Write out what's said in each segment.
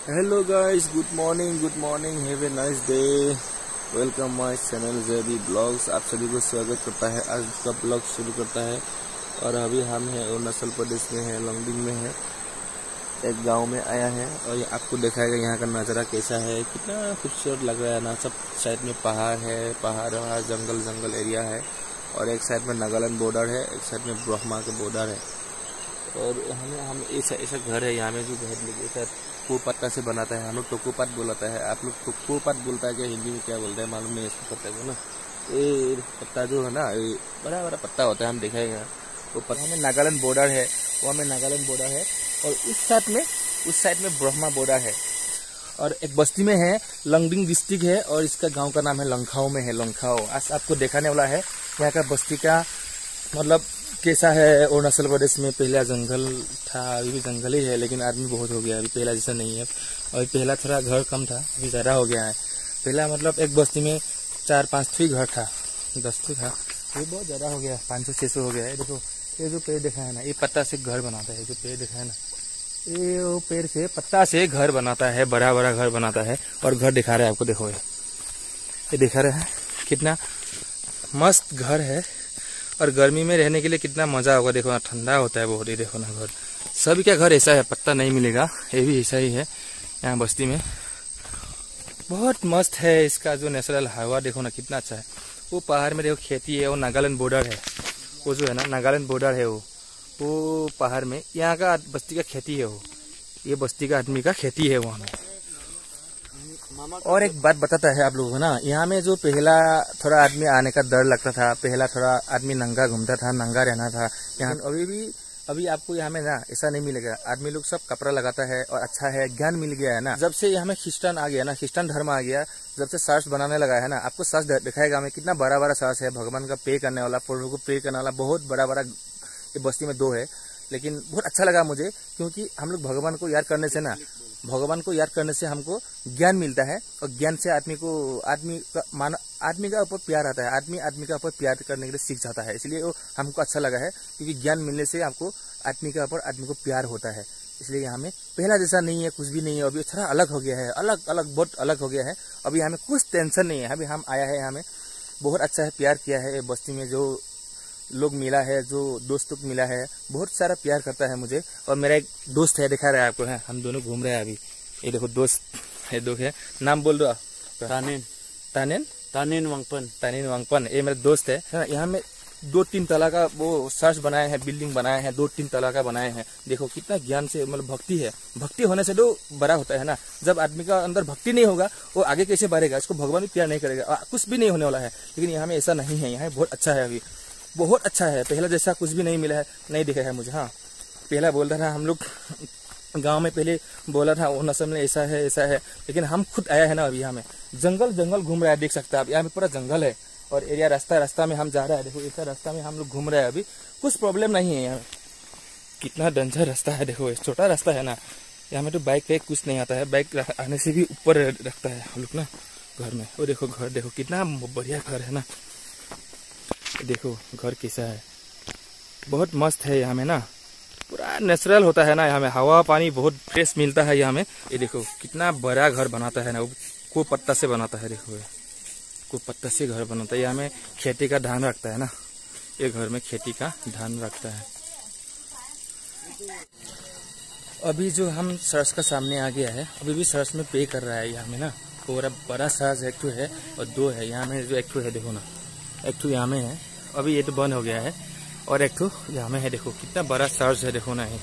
Hello guys good morning good morning have a nice day welcome my channel JB blogs आप सभी को स्वागत करता है। आज का ब्लॉग शुरू करता है। और अभी हम हैं अरुणाचल प्रदेश में है लॉन्गडिंग में है। एक गाँव में आया है। और ये आपको दिखाएगा यहाँ का नज़ारा कैसा है। कितना खूबसूरत लग रहा है ना। सब साइड में पहाड़ है। पहाड़ वहाड़ जंगल जंगल एरिया है। और एक साइड में नागालैंड बॉर्डर है। एक साइड में ब्रह्मा का बॉर्डर है। और हमें, हम ऐसा ऐसा घर है। यहाँ में घर लगे ऐसा टोको पत्ता से बनाता है? हम लोग टोको पत बोलाता है। आप लोग टोको पत बोलता है क्या हिंदी में क्या बोलता है? मालूम नहीं इसको पत्ता को ना। ये पत्ता जो है ना, ये बड़ा बड़ा पत्ता होता है, हम देखा है वो पत्ता में नागालैंड बॉर्डर है, वहाँ में नागालैंड बॉर्डर है और उस साइड में, उस साइड में ब्रह्मा बॉर्डर है। और एक बस्ती में है, लंगडिंग डिस्ट्रिक्ट है और इसका गाँव का नाम है लंखाओ में है, लंखाओ। आज आपको दिखाने वाला है, यहाँ का बस्ती का मतलब कैसा है अरुणाचल प्रदेश में? पहला जंगल था, अभी भी जंगल ही है, लेकिन आदमी बहुत हो गया अभी पहला जैसा नहीं है। अभी पहला थोड़ा घर कम था, अभी ज़्यादा हो गया है। पहला मतलब एक बस्ती में चार पाँच थी घर था, दस तो था। अभी बहुत ज़्यादा हो गया, पाँच सौ छः सौ हो गया है। देखो, ये जो पेड़ देखा है ना, ये पत्ता से घर बनाता है जो पेड़ देखा है ना, ये वो पेड़ से पत्ता से घर बनाता है बड़ा बड़ा घर बनाता है। और घर दिखा रहा है आपको, देखो ये। ये दिखा रहा है कितना मस्त घर है। और गर्मी में रहने के लिए कितना मज़ा होगा, देखो ना, ठंडा होता है बहुत ही, देखो ना घर। सभी का घर ऐसा है, पत्ता नहीं मिलेगा, ये भी ऐसा ही है, यहाँ बस्ती में। बहुत मस्त है इसका जो नेचुरल हवा, देखो ना, कितना अच्छा है। वो पहाड़ में देखो, खेती है, वो नागालैंड बॉर्डर है। वो जो है ना, नागालैंड बॉर्डर है वो। वो पहाड़ में, यहाँ का बस्ती का खेती है वो। ये बस्ती का आदमी का खेती है वहाँ। में और एक बात बताता है आप लोगों को ना यहाँ में जो पहला थोड़ा आदमी आने का डर लगता था पहला थोड़ा आदमी नंगा घूमता था नंगा रहना था यहाँ अभी भी अभी आपको यहाँ में ना ऐसा नहीं मिलेगा। आदमी लोग सब कपड़ा लगाता है और अच्छा है ज्ञान मिल गया है ना। जब से यहाँ में ख्रिस्टान आ गया ना ख्रिस्टान धर्म आ गया जब से सर्च बनाने लगा है ना आपको सर्च दिखाएगा हमें कितना बड़ा बड़ा सर्च है भगवान का पे करने वाला प्रभु को पे करने वाला बहुत बड़ा बड़ा ये बस्ती में दो है। लेकिन बहुत अच्छा लगा मुझे क्योंकि हम लोग भगवान को याद करने से ना भगवान को याद करने से हमको ज्ञान मिलता है और ज्ञान से आदमी को आदमी का मान, आदमी का ऊपर प्यार आता है। आदमी आदमी का ऊपर प्यार करने के लिए सीख जाता है। इसलिए वो हमको अच्छा लगा है क्योंकि ज्ञान मिलने से आपको आदमी के ऊपर, आदमी को प्यार होता है। इसलिए यहाँ में पहला जैसा नहीं है, कुछ भी नहीं है। अभी थोड़ा अलग हो गया है। अलग अलग, बहुत अलग हो गया है। अभी यहाँ में कुछ टेंशन नहीं है। अभी हम आया है यहाँ में। बहुत अच्छा है, प्यार किया है। बस्ती में जो लोग मिला है जो दोस्त लोग मिला है बहुत सारा प्यार करता है मुझे। और मेरा एक दोस्त है दिखा रहा है आपको है हम दोनों घूम रहे हैं अभी। ये देखो दोस्त है दो है। नाम बोल दो तानेन। तानेन? तानेन वांगपन। तानिन वांगपन। ये मेरा दोस्त है। है यहाँ में दो तीन तला का वो सर्च बनाए हैं बिल्डिंग बनाए हैं दो तीन तला का बनाए हैं। देखो कितना ज्ञान से मतलब भक्ति है। भक्ति होने से तो बड़ा होता है ना। जब आदमी का अंदर भक्ति नहीं होगा वो आगे कैसे बढ़ेगा? इसको भगवान भी प्यार नहीं करेगा। कुछ भी नहीं होने वाला है। लेकिन यहाँ में ऐसा नहीं है। यहाँ बहुत अच्छा है अभी। बहुत अच्छा है। पहला जैसा कुछ भी नहीं मिला है, नहीं दिखा है मुझे हाँ। पहला बोल रहा था, हम लोग गाँव में पहले बोला था वो नसम में ऐसा है ऐसा है। लेकिन हम खुद आया है ना अभी यहाँ में। जंगल जंगल घूम रहा है, देख सकते हैं आप। यहाँ में पूरा जंगल है और एरिया रास्ता रास्ता में हम जा रहे हैं। देखो, ऐसा रास्ता में हम लोग घूम रहे हैं अभी। कुछ प्रॉब्लम नहीं है यहाँ कितना डेंजर रास्ता है, देखो छोटा रास्ता है ना। यहाँ में तो बाइक पे कुछ नहीं आता है। बाइक आने से भी ऊपर रखता है हम लोग ना, घर में। वो देखो, घर, देखो, कितना बढ़िया घर है ना। देखो, घर कैसा है। बहुत मस्त है यहाँ में ना। पूरा नेचुरल होता है ना यहाँ में। हवा, पानी बहुत फ्रेश मिलता है यहाँ में। ये देखो, कितना बड़ा घर बनाता है ना। को पत्ता से बनाता है, देखो ये। को पत्ता से घर बनाता है। यहाँ में खेती का ध्यान रखता है ना। ये घर में खेती का ध्यान रखता है। अभी जो हम सरस का सामने आ गया है, अभी भी सरस में पे कर रहा है यहाँ में ना। पूरा बड़ा सरस एक है और दो है। यहाँ में जो एक है, देखो ना। एक तो यहाँ में है। अभी ये तो बंद हो गया है। और एक तो यहाँ में है, देखो, कितना बड़ा सर्च है, देखो ना ये।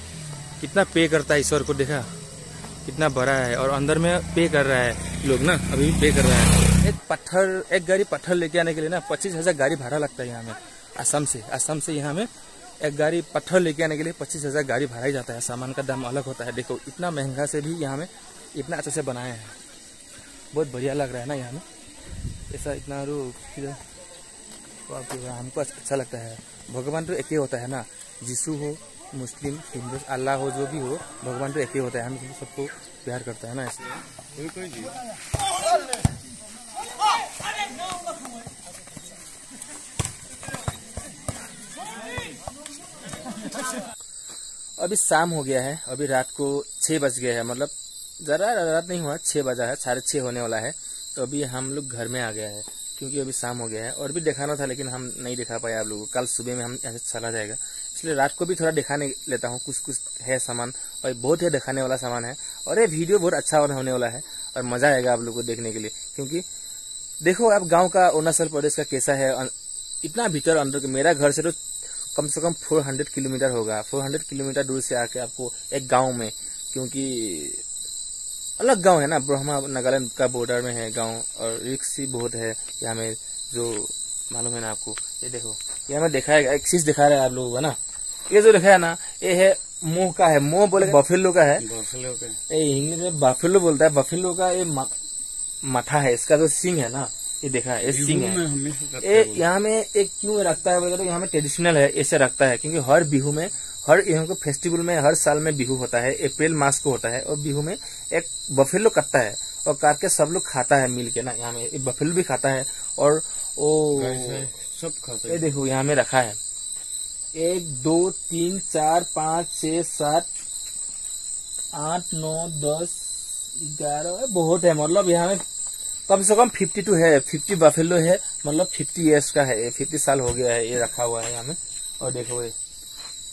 कितना पे करता है ईश्वर को, देखा? कितना बड़ा है। और अंदर में पे कर रहा है लोग ना, अभी भी पे कर रहा है। एक पत्थर, एक गाड़ी पत्थर लेके आने के लिए ना, पच्चीस हज़ार गाड़ी भाड़ा लगता है यहाँ में, असम से। असम से यहाँ में एक गाड़ी पत्थर लेके आने के लिए पच्चीस हज़ार गाड़ी भाड़ा ही जाता है। सामान का दाम अलग होता है। देखो, इतना महँगा से भी यहाँ में इतना अच्छे से बनाया है। बहुत बढ़िया लग रहा है ना यहाँ में। ऐसा इतना रू हमको अच्छा लगता है। भगवान तो एक ही होता है ना। यीशु हो, मुस्लिम, हिंदू, अल्लाह हो, जो भी हो, भगवान तो एक ही होता है। हम सबको प्यार करता है ना ऐसे अभी शाम हो गया है। अभी रात को छः बज गया है। मतलब ज़रा रात नहीं हुआ छः बजा है। साढ़े छः होने वाला है। तो अभी हम लोग घर में आ गया है। क्योंकि अभी शाम हो गया है और भी दिखाना था लेकिन हम नहीं दिखा पाए आप लोगों को। कल सुबह में हम ऐसे चला जाएगा। इसलिए रात को भी थोड़ा दिखाने लेता हूँ कुछ कुछ है सामान और बहुत ही दिखाने वाला सामान है और ये वीडियो बहुत अच्छा होने वाला है और मज़ा आएगा आप लोग को देखने के लिए। क्योंकि देखो आप गाँव का, अरुणाचल प्रदेश का कैसा है इतना भीतर अंदर मेरा घर से तो कम से कम 400 किलोमीटर होगा। 400 किलोमीटर दूर से आके आपको एक गाँव में, क्योंकि अलग गाँव है ना ब्रह्मा नागालैंड का बॉर्डर में है गाँव और रिक्स बहुत है यहाँ में जो मालूम है ना आपको ये देखो ये में दिखाएगा एक चीज़ दिखा रहा है आप लोगों को ना? ये जो दिखाया ना ये है मोह का है मोह बोले बफेलो का है। बफेलो का ये इंग्लिश में बफेलो बोलता है बफेलो का ये माथा है इसका जो सिंग है ना ये देखा है ये सिंग है। ये यहाँ में एक क्यों रखता है बोले तो यहाँ में ट्रेडिशनल है ऐसे रखता है क्योंकि हर बिहू में हर यहाँ को फेस्टिवल में हर साल में बिहू होता है अप्रैल मास को होता है और बिहू में एक बफेलो कटता है और काट के सब लोग खाता है मिल के ना यहाँ में बफेलो भी खाता है और ओ सब खाता है। देखो यहाँ में रखा है। एक दो तीन चार पाँच छ सात आठ नौ दस ग्यारह बहुत है मतलब यहाँ में कम से कम फिफ्टी टू है फिफ्टी बफेलो है मतलब फिफ्टी ईयर्स का है फिफ्टी साल हो गया है ये रखा हुआ है यहाँ में और देखो ये।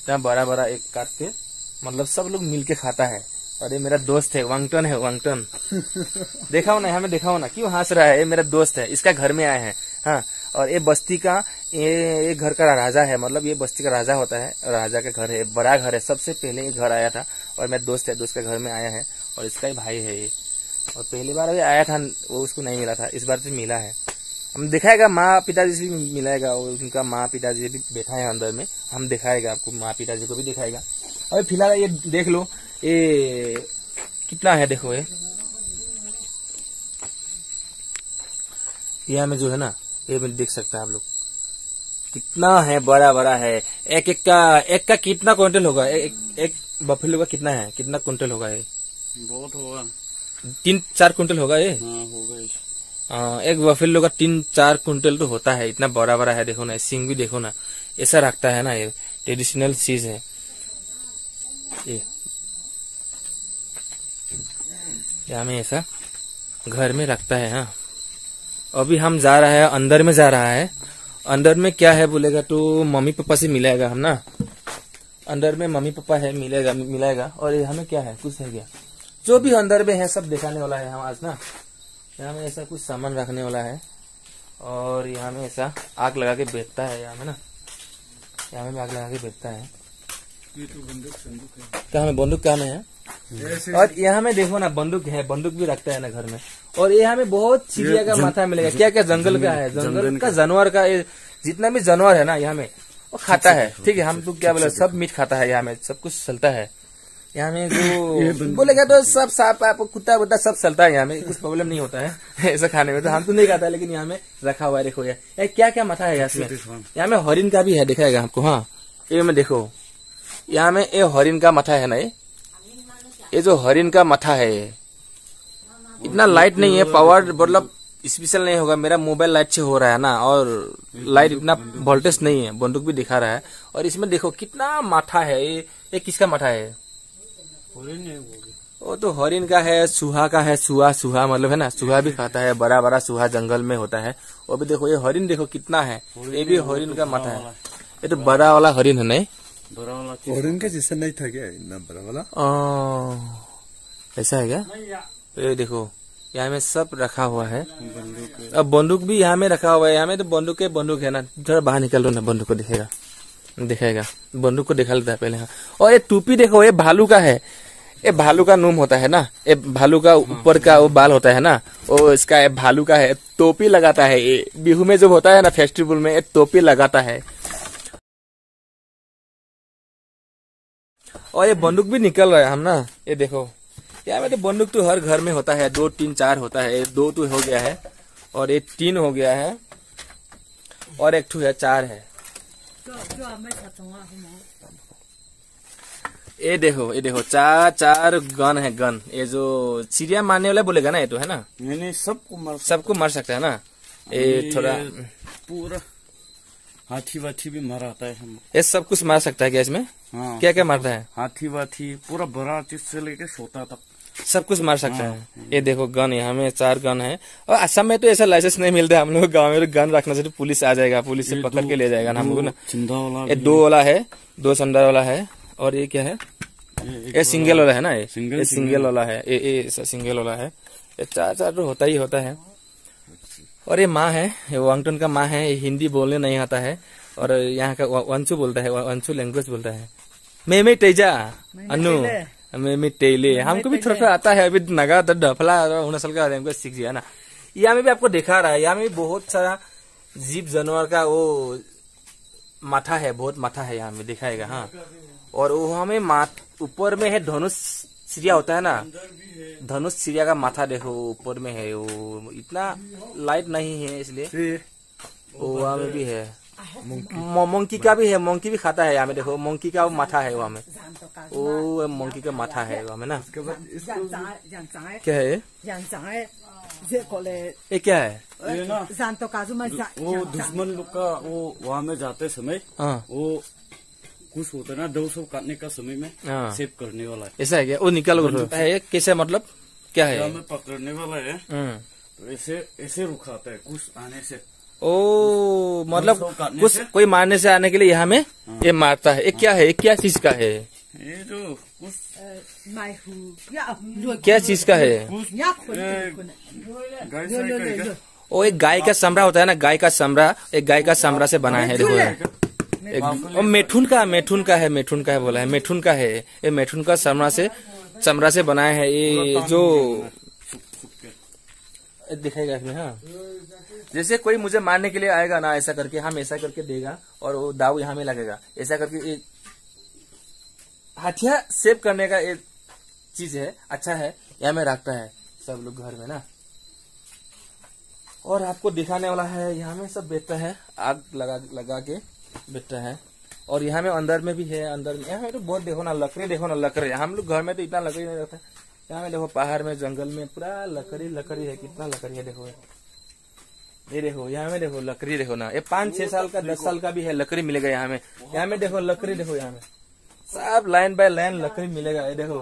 इतना बड़ा बड़ा एक काट के मतलब सब लोग मिल के खाता है। और ये मेरा दोस्त है वांगटन है वांगटन। देखा हो ना हमें देखा हो ना क्यों हंस रहा है? ये मेरा दोस्त है इसका घर में आए हैं। हाँ और ये बस्ती का ये ये घर का राजा है मतलब ये बस्ती का राजा होता है राजा का घर है बड़ा घर है। सबसे पहले ये घर आया था और मेरा दोस्त है दोस्त का घर में आया है और इसका ही भाई है ये। और पहली बार अभी आया था वो उसको नहीं मिला था इस बार तो मिला है। हम दिखाएगा माँ पिताजी से भी मिलाएगा और उनका माँ पिताजी भी बैठा है अंदर में। हम दिखाएगा आपको माँ पिताजी को भी दिखाएगा। अभी फ़िलहाल ये देख लो ये कितना है देखो ये। यहाँ में जो है ना ये में देख सकते हैं आप लोग। कितना है बड़ा बड़ा है। एक एक का एक का कितना क्विंटल होगा? एक एक बफेलो का कितना है? कितना क्विंटल होगा ये? बहुत होगा। तीन चार क्विंटल होगा ये? हाँ होगा एक बफेलो का तीन, चार कुंटल तो होता है। इतना बड़ा बड़ा है, देखो ना, सिंग भी देखो ना। ऐसा रखता है ना ये ट्रेडिशनल चीज़ है। ये। यहाँ में ऐसा घर में रखता है हाँ। अभी हम जा रहा है, अंदर में जा रहा है। अंदर में क्या है बोलेगा तो मम्मी पापा से मिलाएगा हम ना। अंदर में मम्मी पापा है, मिलेगा मिलाएगा और हमें क्या है, कुछ है क्या? जो भी अंदर में है, सब दिखाने वाला है हम आज ना। यहाँ में ऐसा कुछ सामान रखने वाला है और यहाँ में ऐसा आग लगा के बेचता है यहाँ में ना। यहाँ में आग लगा के बेचता है। ये तो बंदूक संदूक है। क्या हमें बंदूक क्या में है? और यहाँ में देखो ना बंदूक है बंदूक भी रखता है ना घर में। और यहाँ में बहुत चिड़िया का माथा मिलेगा। क्या क्या जंगल का है? जंगल का जानवर का जितना भी जानवर है ना यहाँ में वो खाता है। ठीक है हम तो क्या बोले सब मीट खाता है यहाँ में सब कुछ चलता है। यहाँ में जो बोलेगा तो सब सांप आप कुत्ता वुत्ता सब चलता है यहाँ में कुछ प्रॉब्लम नहीं होता है ऐसा खाने में। तो हम तो नहीं खाता लेकिन यहाँ में रखा हुआ है देखो ये। क्या क्या मथा है यहाँ यहाँ में हरिन का भी है दिखाएगा आपको हाँ। ये में देखो यहाँ में ये हरिन का मथा है ना ये? ये जो हरिन का मथा है इतना लाइट नहीं है पावर मतलब स्पेशल नहीं होगा। मेरा मोबाइल लाइट से हो रहा है ना और लाइट इतना वोल्टेज नहीं है बंदूक भी दिखा रहा है। और इसमें देखो कितना माथा है ये? ये किसका माथा है? वो तो हरिन का है सुहा का है सुहा सुहा मतलब है ना सुहा भी खाता है बड़ा बड़ा सुहा जंगल में होता है। वो भी देखो ये हरिन देखो कितना है ये भी हरिन का माथा है। ये तो बड़ा वाला हरिन है नहीं? बड़ा वाला हरिन का जैसा नहीं था क्या इतना बड़ा वाला? ऐसा है क्या? ये देखो यहाँ में सब रखा हुआ है। अब बंदूक भी यहाँ में रखा हुआ है यहाँ में तो बंदूक है बंदूक है ना। थोड़ा बाहर निकल लो ना बंदूक को दिखेगा। दिखाएगा बंदूक को दिखा लेता है पहले हाँ। और ये टूपी देखो ये भालू का है। ये भालू का नूम होता है ना? ये भालू का ऊपर का वो बाल होता है ना? वो इसका ये भालू का है टोपी लगाता है। ये बिहू में जब होता है ना फेस्टिवल में ये टोपी लगाता है। और ये बंदूक भी निकल रहा है हम ना? ये देखो। यार मेरे बंदूक तो हर घर में होता है। दो तीन चार होता है। दो तो हो गया है और एक तीन हो गया है और एक ठू है चार है। ये देखो ये देखो चार चार गन है गन। ये जो चिड़िया मारने वाला बोलेगा ना ये तो है ना? नहीं नहीं सबको मार सबको मार सकता है ना? ये थोड़ा पूरा हाथी वाथी भी माराता है हम ये सब कुछ मार सकता है क्या इसमें? हाँ। क्या क्या मारता है? हाथी वाथी पूरा बड़ा चीज़ से लेके छोटा तक। सब कुछ मार सकते है। ये देखो गन यहाँ में चार गन है। और असम में तो ऐसा लाइसेंस नहीं मिलता है हम लोग गाँव में तो गन रखना चाहिए पुलिस आ जाएगा पुलिस से पकड़ के ले जाएगा ना हम लोग ना। ये दो वाला है दो संडा वाला है। और ये क्या है? ये सिंगल वाला है ना ये? सिंगल- ये सिंगल वाला है। ये ये सिंगल वाला है। ये चार चार तो होता ही होता है। और ये माँ है। ये वांगटन का माँ है। ये हिंदी बोलने नहीं आता है। और यहाँ का वंशु बोलता है। वंशु लैंग्वेज बोलता है। मैं मैं तेजा अनु। मैं मैं टेले हमको भी थोड़ा थोड़ा आता है। अभी नगा तो डफला अरुणाचल का लैंग्वेज सीख गया ना। यहाँ में भी आपको दिखा रहा है। यहाँ में बहुत सारा जीव जानवर का वो माथा है। बहुत माथा है यहाँ में। दिखाएगा हाँ। और वो हमें माथ ऊपर में है धनुष चिड़िया होता है ना? धनुष चिड़िया का माथा देखो ऊपर में है वो। इतना लाइट नहीं है इसलिए। वो वहाँ में भी है। मंकी का भी है मंकी भी खाता है यहाँ में देखो। मंकी का माथा है वहाँ में। वो मंकी का माथा है वहाँ में ना। क्या है? ये? ये क्या है? ये ना वो दुश्मन लोग का वो वहाँ में जाते समय हाँ। वो कुछ होता है ना दो सौ काटने का समय में हाँ। सेव करने वाला है। ऐसा है क्या? वो निकल कर है कैसे मतलब? क्या है? यहाँ में पकड़ने वाला है? हम्म। तो ऐसे ऐसे रुखाता है कुछ आने से। ओ मतलब कुछ कोई मारने से आने के लिए यहाँ में ये मारता है। ये क्या है? ये क्या चीज़ का है? ये जो कुछ क्या चीज़ का है? वो एक गाय का समरा होता है ना? गाय का समरा एक गाय का समरा से बना है देखो। एक- ओ मेठुन का मेठुन का है मेठुन का है बोला है मेठुन का है। ये मेठुन का समरा से चमड़ा से बनाया है ये जो दिखेगा इसमें हाँ। जैसे कोई मुझे मारने के लिए आएगा ना ऐसा करके हम ऐसा करके देगा और वो दाव यहाँ में लगेगा। ऐसा करके ये हथियार सेव करने का एक चीज़ है अच्छा है यहाँ में रखता है सब लोग घर में ना। और आपको दिखाने वाला है यहाँ में सब बेचता है आग लगा लगा के। बेचता है। और यहाँ में अंदर में भी है, अंदर में। यहाँ में तो बहुत देखो ना, लकड़ी देखो ना, लकड़ी। हम लोग घर में तो इतना लकड़ी नहीं रहता यहाँ में देखो पहाड़ में, जंगल में, पूरा लकड़ी लकड़ी है, कितना लकड़ी है देखो। ये। देखो, यहाँ में देखो, लकड़ी देखो ना। ये पाँच छह साल का, दस साल का भी है, लकड़ी मिलेगा यहाँ में। यहाँ में देखो, लकड़ी देखो यहाँ में। सब लाइन बाय लाइन लकड़ी मिलेगा, ये देखो।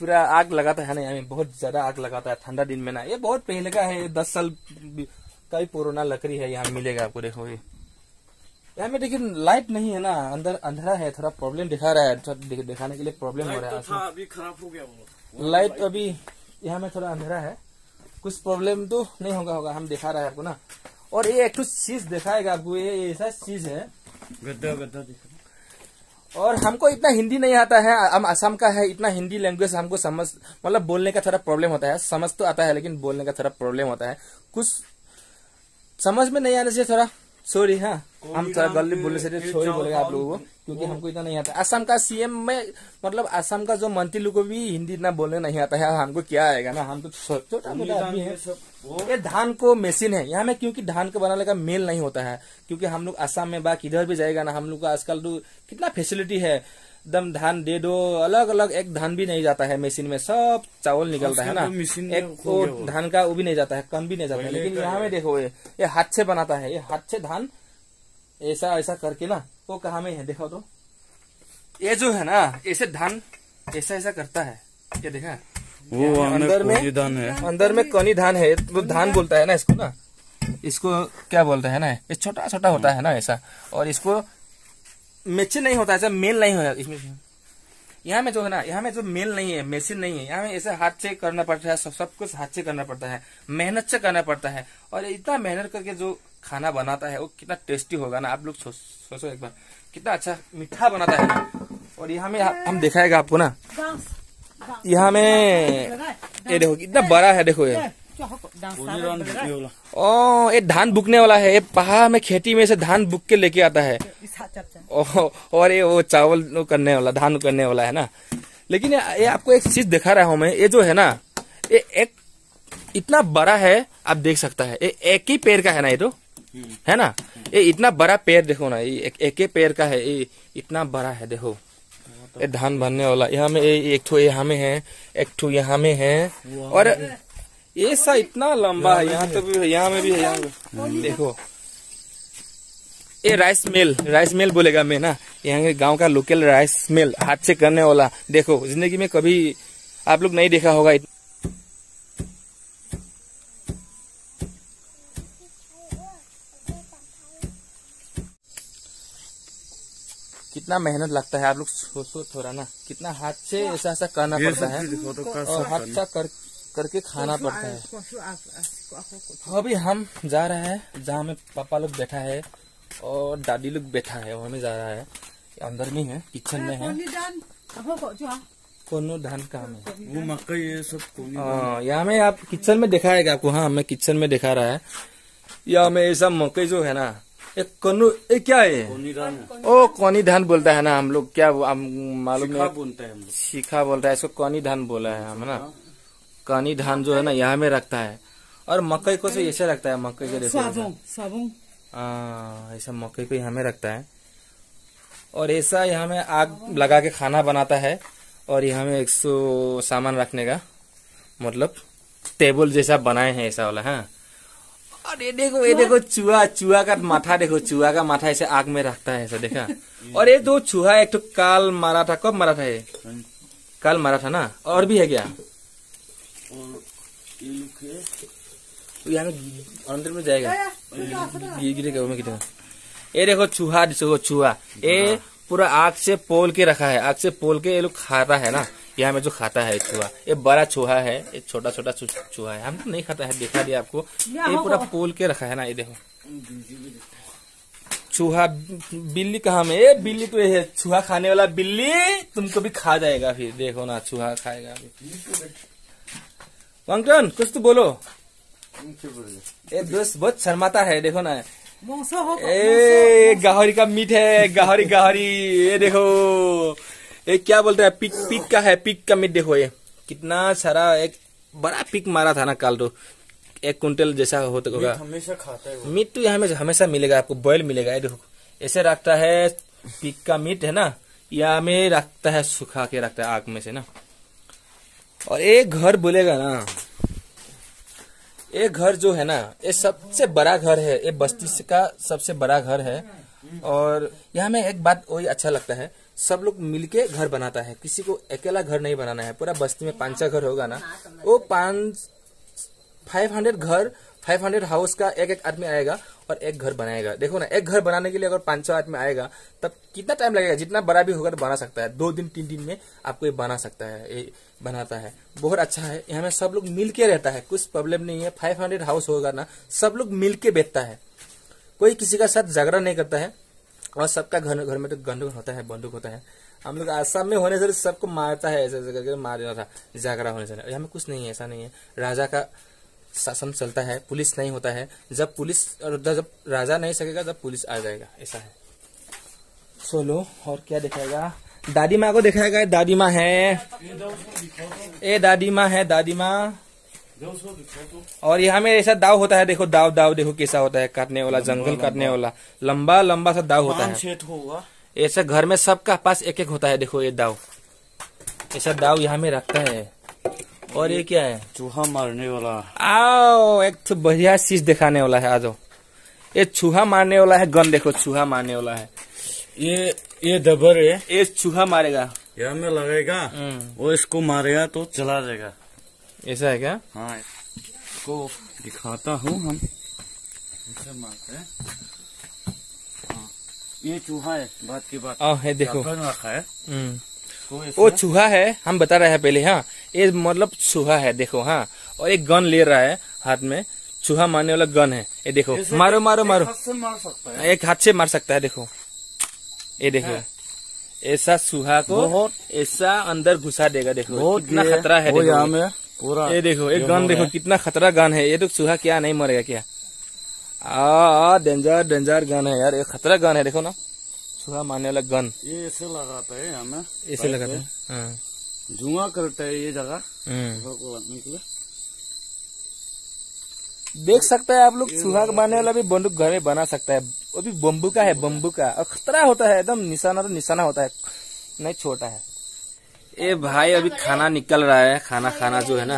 पूरा आग लगाता है ना यहाँ में, बहुत ज़्यादा आग लगाता है ठंडा दिन में ना। ये बहुत पहले का है दस साल का ही पुराना लकड़ी है, यहाँ मिलेगा आपको देखो ये। यहाँ में लेकिन लाइट नहीं है ना अंदर अंधेरा है थोड़ा प्रॉब्लम दिखा रहा है थोड़ा दिख- दिखाने के लिए प्रॉब्लम हो रहा तो है था अभी खराब हो गया लाइट अभी यहाँ में थोड़ा अंधेरा है। कुछ प्रॉब्लम तो नहीं होगा होगा हम दिखा रहे हैं आपको ना। और ये एक चीज़ दिखाएगा आपको ये ऐसा चीज़ है। गद्दा गद्दा और हमको इतना हिंदी नहीं आता है हम असम का है इतना हिंदी लैंग्वेज हमको समझ मतलब बोलने का थोड़ा प्रॉब्लम होता है समझ तो आता है लेकिन बोलने का थोड़ा प्रॉब्लम होता है। कुछ समझ में नहीं आने से थोड़ा सॉरी हाँ। हम थोड़ा गलती बोलने से सॉरी बोलेगा आप लोगों को क्योंकि हमको इतना नहीं आता। असम का सीएम में मतलब असम का जो मंत्री लोग को भी हिंदी इतना बोलने नहीं आता है हमको क्या आएगा ना? हम तो छोटा मोटा आदमी है। ये धान को मशीन है। यहाँ में क्योंकि धान को बनाने का मेल नहीं होता है क्योंकि हम लोग असम में बा किधर भी जाएगा ना हम लोग का आजकल तो कितना फैसिलिटी है। एकदम धान दे दो अलग अलग एक धान भी नहीं जाता है मशीन में सब चावल निकलता है ना। तो मशीन एक वो धान का वो भी नहीं जाता है कम भी नहीं जाता है। लेकिन यहाँ में देखो ये हाथ से बनाता है ये हाथ से धान ऐसा ऐसा करके ना वो कहा में है? देखो तो। ये जो है ना ऐसे धान ऐसा ऐसा करता है। ये देखा? वो अंदर में- धान है। अंदर में कनी धान है? वो धान बोलता है ना इसको ना? इसको क्या बोलता है ना? ये छोटा छोटा होता है ना ऐसा। और इसको मेचे नहीं होता ऐसा मेल नहीं होता इसमें यहाँ में जो है ना यहाँ में जो मेल नहीं है मशीन नहीं है यहाँ में ऐसे हाथ से करना पड़ता है सब सब कुछ हाथ से करना पड़ता है मेहनत से करना पड़ता है। और इतना मेहनत करके जो खाना बनाता है वो कितना टेस्टी होगा ना आप लोग सोचो एक बार कितना अच्छा मीठा बनाता है। और यहाँ में हम दिखाएगा आपको ना यहाँ में ये देखो कितना बड़ा है देखो ये। ओ ये धान बुकने वाला है। ये पहाड़ में खेती में से धान बुक के लेके आता है। ओ, और ये वो चावल करने वाला धान करने वाला है ना। लेकिन ये, ये आपको एक चीज़ दिखा रहा हूँ मैं। ये जो है ना ये एक इतना बड़ा है आप देख सकता है। ये एक ही पेड़ का है ना ये तो? है ना? ये इतना बड़ा पेड़ देखो ना ये एक, एक ही पेड़ का है। ये इतना बड़ा है देखो। ये धान भरने वाला यहाँ में एक ठो यहाँ में है एक ठो यहाँ में है। और ये सा इतना लंबा है यहाँ तो भी है यहाँ में भी है यहाँ देखो। ये राइस मिल राइस मिल बोलेगा मैं ना यहाँ के गाँव का लोकल राइस मिल हाथ से करने वाला। देखो ज़िंदगी में कभी आप लोग नहीं देखा होगा कितना मेहनत लगता है आप लोग सोचो थोड़ा ना। कितना हाथ से ऐसा ऐसा करना पड़ता है। तो और हाथ सा कर करके खाना पड़ता है। अभी हम जा रहे हैं जहाँ में पापा लोग बैठा है और दादी लोग बैठा है वहाँ में जा रहा है। अंदर में है किचन में है कोनो धान काम है वो मकई ये सब हाँ, यहाँ में आप किचन में दिखाएगा आपको। हाँ मैं किचन में दिखा रहा है। यहाँ में ऐसा मकई जो है ना एक कनु ये क्या है? कोनी ओ कौनी धान बोलता है ना हम लोग। क्या हम मालूम हैं। शिखा बोलता है इसको कौनी धान बोला है हम ना? कौनी धान जो है ना यहाँ में रखता है। और मकई को से ऐसे रखता है मकई के देखो। ऐसा। हाँ, ऐसा मकई को यहाँ में रखता है। और ऐसा यहाँ में आग लगा के खाना बनाता है और यहाँ में एक सौ सामान रखने का मतलब टेबल जैसा बनाए हैं ऐसा वाला हाँ। और ये देखो ये देखो चूहा चूहा का माथा देखो चूहा का माथा ऐसे आग में रखता है ऐसा देखा। और ये दो चूहा एक तो काल मारा था कब मारा था ये कल मारा था ना? और भी है क्या? और ये लोग है तो यहाँ अंदर में जाएगा। गिर गिरेगा वो में गिरेगा ये देखो चूहा देखो चूहा। ये पूरा आग से पोल के रखा है। आग से पोल के ये लोग खाता है ना? यहाँ में जो खाता है चूहा। ये बड़ा चूहा है ये छोटा छोटा चूहा है। हम तो नहीं खाता है दिखा दिया आपको। ये पूरा पोल के रखा है ना ये देखो। चूहा बिल्ली कहाँ में? ए बिल्ली तो ये है चूहा खाने वाला बिल्ली। तुमको भी खा जाएगा फिर। देखो ना चूहा खाएगा वंकटन कुछ तो बोलो। ए दोस्त बहुत शर्माता है देखो ना। ए गाहरी का मीट है गाहरी गाहरी ये देखो। ये क्या बोलते हैं पिक पिक का है पिक का मीट देखो ये। कितना सारा एक बड़ा पिक मारा था ना कल तो। एक कुंटल जैसा होता होगा। हमेशा खाता है मीट तो यहाँ में हमेशा मिलेगा आपको बॉयल मिलेगा ये देखो। ऐसे रखता है पिक का मीट है ना यहाँ में रखता है सुखा के रखता है आग में से ना। और एक घर बोलेगा ना ये घर जो है ना, ये सबसे बड़ा घर है, ये बस्ती का सबसे बड़ा घर है। और यहाँ में एक बात वही अच्छा लगता है, सब लोग मिलके घर बनाता है, किसी को अकेला घर नहीं बनाना है, पूरा बस्ती में पाँच छह घर होगा ना, वो पाँच फाइव हंड्रेड घर फाइव हंड्रेड हाउस का एक एक आदमी आएगा और एक घर बनाएगा। देखो ना, एक घर बनाने के लिए अगर पाँच सौ आदमी आएगा, तब कितना टाइम लगेगा? जितना बड़ा भी होगा तो बना सकता है। दो दिन, तीन दिन में आपको ये बना सकता है, ये बनाता है। बहुत अच्छा है। यहाँ में सब लोग मिल के रहता है। कुछ प्रॉब्लम नहीं है। फाइव हंड्रेड हाउस होगा ना, सब लोग मिल के बैठता है। कोई किसी का साथ झगड़ा नहीं करता है। और सबका घर घर में तो गंदुक होता है, बंदूक होता है। हम लोग आसाम में होने से सबको मारता है, ऐसे ऐसे करके मार देना था। झगड़ा होने से। यहाँ में कुछ नहीं है, ऐसा नहीं है। राजा का शासन चलता है पुलिस नहीं होता है। जब पुलिस और जब राजा नहीं सकेगा तब पुलिस आ जाएगा। ऐसा है। चलो और क्या दिखाएगा? दादी माँ को दिखाएगा दादी माँ है। ए दादी माँ है दादी माँ। और यहाँ में ऐसा दाव होता है देखो दाव दाव देखो कैसा होता है काटने वाला जंगल काटने वाला। लंबा लंबा सा दाव होता है। ऐसा घर में सबका पास एक एक होता है देखो ये दाव। ऐसा दाव यहाँ में रखता है। और ये क्या है? चूहा मारने वाला। आओ एक तो बढ़िया चीज़ दिखाने वाला है आ जाओ। ये चूहा मारने वाला है गन देखो चूहा मारने वाला है। ये ये दबर है ये चूहा मारेगा। यहाँ में लगेगा हम्म, वो इसको मारेगा तो चला जाएगा। ऐसा है क्या? हाँ इसको दिखाता हूँ हम। ऐसे मारते हैं। हाँ ये चूहा है बात की बात। आ, है देखो। रखा है। हम्म। वो चूहा है हम बता रहे हैं पहले हाँ। ये मतलब चूहा है देखो हाँ। और एक गन ले रहा है हाथ में। चूहा मारने वाला गन है। ये देखो। मारो मारो मारो। मार सकता है। एक हाथ से मार सकता है देखो। ये देखो। ऐसा चूहा को ऐसा अंदर घुसा देगा देखो। कितना खतरा है देखो। पूरा। ये देखो एक गन देखो कितना खतरा गन है। ये तो चूहा क्या नहीं मरेगा क्या? आ डेंजर डेंजर गन है यार। ये खतरा गन है देखो ना। चूहा मारने वाला गन। ये ऐसे लगाता है यहाँ में ऐसे लगाता है। हाँ। धुआँ करता है ये जगह। हम्म। लिए। देख सकता है आप लोग चूहा बनाने मारने वाला भी बंदूक घर में बना सकता है। अभी भी बम्बू का है बम्बू का। और खतरा होता है एकदम निशाना तो निशाना होता है। नहीं छोटा है। ये भाई, अभी खाना निकल रहा है, खाना खाना जो है ना।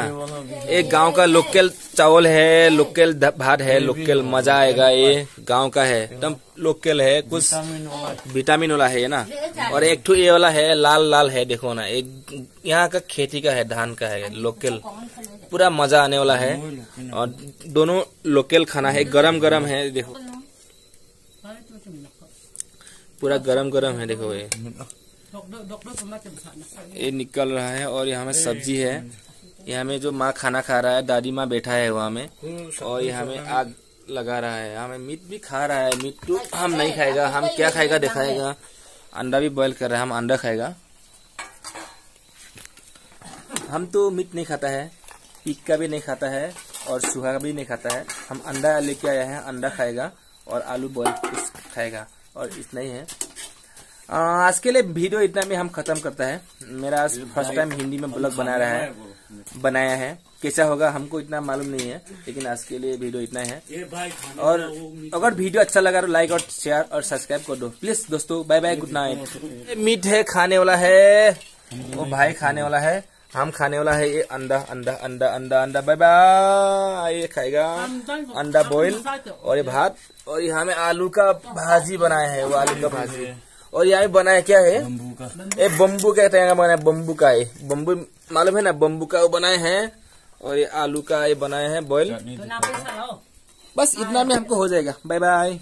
एक गाँव का लोकल चावल है, लोकल भात है, लोकल मज़ा आएगा ये, गाँव का है। एकदम लोकल है, कुछ विटामिन वाला है ना। और एक ठो ये वाला है, लाल लाल है, देखो ना, एक यहाँ का खेती का है, धान का है, लोकल। पूरा मज़ा आने वाला है। और दोनों लोकल खाना है गरम गरम है, देखो। पूरा गरम गरम है, देखो ये। ये निकल रहा है और यहाँ में सब्ज़ी है। यहाँ में जो माँ खाना खा रहा है, दादी माँ बैठा है वहाँ में। और यहाँ में आग लगा रहा है। यहाँ में मीट भी खा रहा है। मीट तो हम नहीं खाएगा, हम क्या खाएगा दिखाएगा। अंडा भी बॉईल कर रहा है, हम अंडा खाएगा। हम तो मीट नहीं खाता है पीक का भी नहीं खाता है और का भी नहीं खाता है। हम अंडा लेके आया है, अंडा खाएगा और आलू बॉईल खाएगा और इतना ही है। आज के लिए वीडियो इतना में हम खत्म करता है। मेरा आज फ़र्स्ट टाइम हिंदी में ब्लॉग बना रहा है। बनाया है। कैसा होगा हमको इतना मालूम नहीं है लेकिन आज के लिए वीडियो इतना है। और अगर वीडियो अच्छा लगा तो लाइक और शेयर और सब्सक्राइब कर दो। प्लीज़ दोस्तों bye bye good night meat है खाने वाला है। वो भाई खाने वाला है। हम खाने वाला है ये अंडा अंडा अंडा अंडा अंडा। बाय बाय ये खाएगा अंडा बॉईल और ये भात। और यहाँ में आलू का भाजी बनाया है। वो आलू का भाजी। और यहाँ बनाया क्या है? बम्बू का। ये बम्बू कहते हैं बनाया बम्बू का ये बम्बू मालूम है ना बम्बू का वो बनाए हैं और ये आलू का ये बनाए हैं बॉयल बस इतना में हमको हो जाएगा। Bye bye